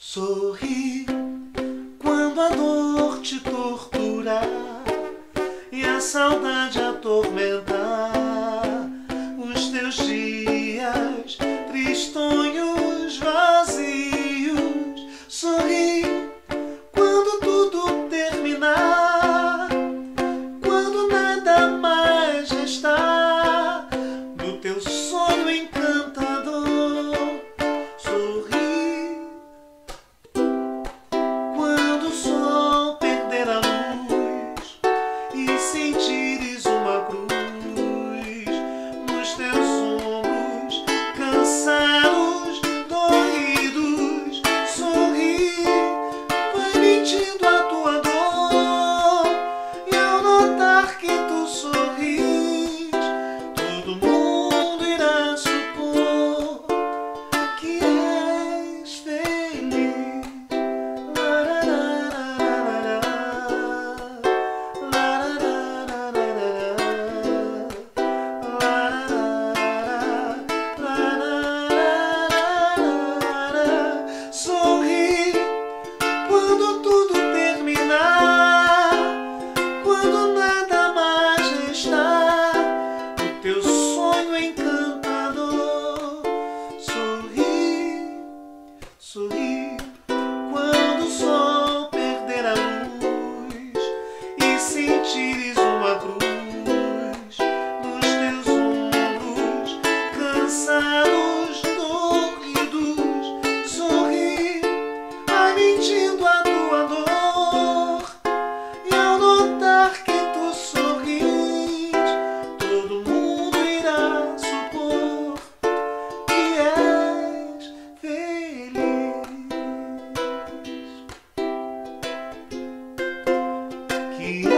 Sorri quando a dor te torturar e a saudade atormentar os teus dias tristonhos. sentires uma cruz nos teus ombros, cansado. Yeah.